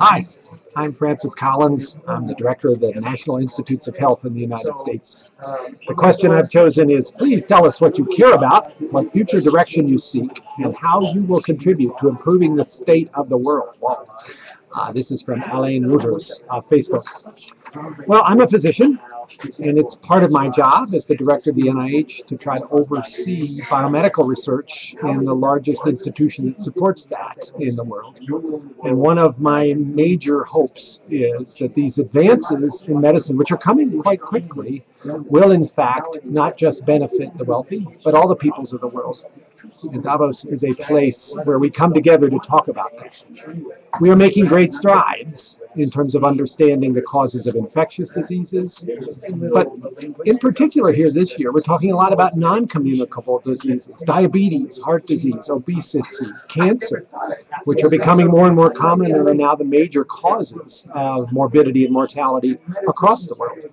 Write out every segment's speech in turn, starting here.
Hi, I'm Francis Collins. I'm the director of the National Institutes of Health in the United States. The question I've chosen is, please tell us what you care about, what future direction you seek, and how you will contribute to improving the state of the world. Well, uh, this is from Alain Wouters of Facebook. Well, I'm a physician, and it's part of my job as the director of the NIH to try to oversee biomedical research in the largest institution that supports that in the world. And one of my major hopes is that these advances in medicine, which are coming quite quickly, will in fact not just benefit the wealthy, but all the peoples of the world. And Davos is a place where we come together to talk about that. We are making great strides in terms of understanding the causes of infectious diseases. But in particular here this year, we're talking a lot about non-communicable diseases, diabetes, heart disease, obesity, cancer, which are becoming more and more common and are now the major causes of morbidity and mortality across the world.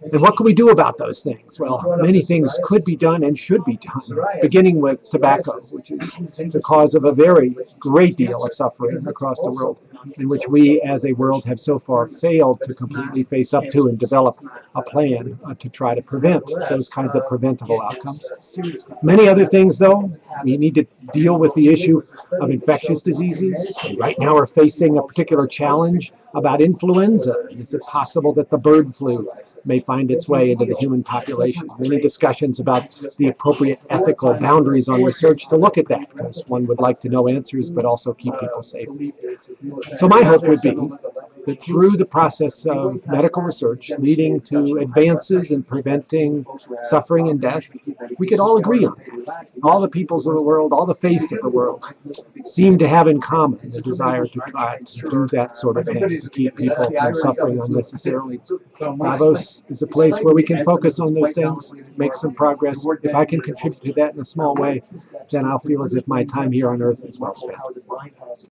And what can we do about those things? Well, many things could be done and should be done, beginning with tobacco, which is the cause of a very great deal of suffering across the world, in which we as a world have so far failed to completely face up to and develop a plan uh, to try to prevent those kinds of preventable outcomes. Many other things, though, we need to deal with the issue of infectious diseases. Right now we're facing a particular challenge about influenza. Is it possible that the bird flu may find its way into the human population? Many discussions about the appropriate ethical boundaries on research to look at that, because one would like to know answers but also keep people safe. So my hope would be that through the process of medical research leading to advances in preventing suffering and death, we could all agree on. All the peoples of the world, all the faiths of the world seem to have in common the desire to try to do that sort of thing, to keep people from suffering unnecessarily. Davos is a place where we can focus on those things, make some progress. If I can contribute to that in a small way, then I'll feel as if my time here on earth is well spent.